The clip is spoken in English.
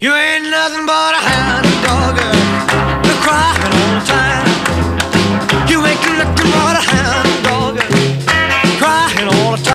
You ain't nothing but.